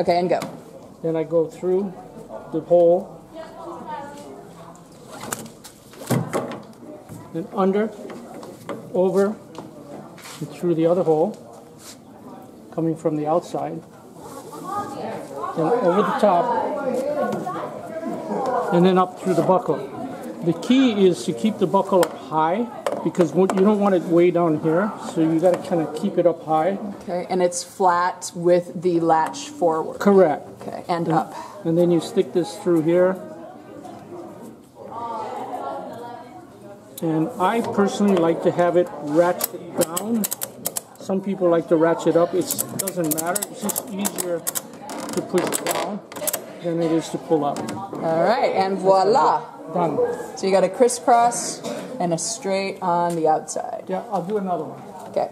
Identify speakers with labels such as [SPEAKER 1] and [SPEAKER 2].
[SPEAKER 1] Okay, and go.
[SPEAKER 2] Then I go through the hole and under, over, and through the other hole, coming from the outside. Then over the top, and then up through the buckle. The key is to keep the buckle up high because what- you don't want it way down here, so you got to kind of keep it up high.
[SPEAKER 1] Okay, and it's flat with the latch forward.
[SPEAKER 2] Correct.
[SPEAKER 1] Okay, and up.
[SPEAKER 2] And then you stick this through here. And I personally like to have it ratchet down. Some people like to ratchet up. It doesn't matter. It's just easier to push down than it is to pull up.
[SPEAKER 1] All right, and voila.
[SPEAKER 2] Done.
[SPEAKER 1] So you got a crisscross and a straight on the outside.
[SPEAKER 2] Yeah, I'll do another one.
[SPEAKER 1] Okay.